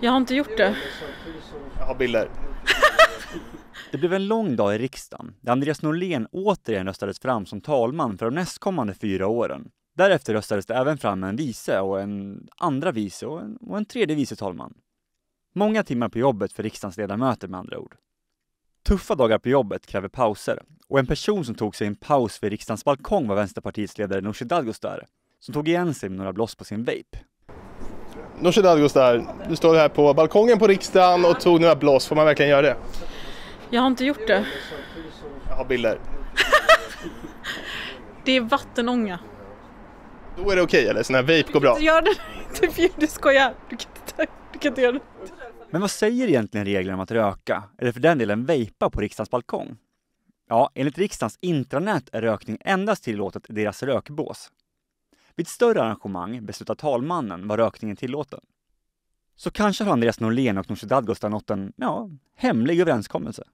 Jag har inte gjort det. Jag har bilder. Det blev en lång dag i riksdagen där Andreas Norlén återigen röstades fram som talman för de nästkommande fyra åren. Därefter röstades det även fram en vice och en andra vice och en, och en tredje vice talman. Många timmar på jobbet för riksdagens ledamöter med andra ord. Tuffa dagar på jobbet kräver pauser och en person som tog sig en paus vid riksdagens balkong var Vänsterpartiets ledare Nooshi Dadgostar, som tog igen sig med några bloss på sin vape. Nooshi Dadgostar, du står här på balkongen på riksdagen och tog några blås. Får man verkligen göra det? Jag har inte gjort det. Jag har bilder. Det är vattenånga. Då är det okej eller? Sån här vape går bra? Gör det inte, du skojar. Du kan inte, du kan inte göra det. Men vad säger egentligen reglerna om att röka, eller för den delen vejpa på riksdagens balkong? Ja, enligt riksdagens intranät är rökning endast tillåtet i deras rökbås. Vid ett större arrangemang beslutar talmannen var rökningen tillåten. Så kanske har Andreas Norlén och Nooshi Dadgostar nått en, ja, hemlig överenskommelse.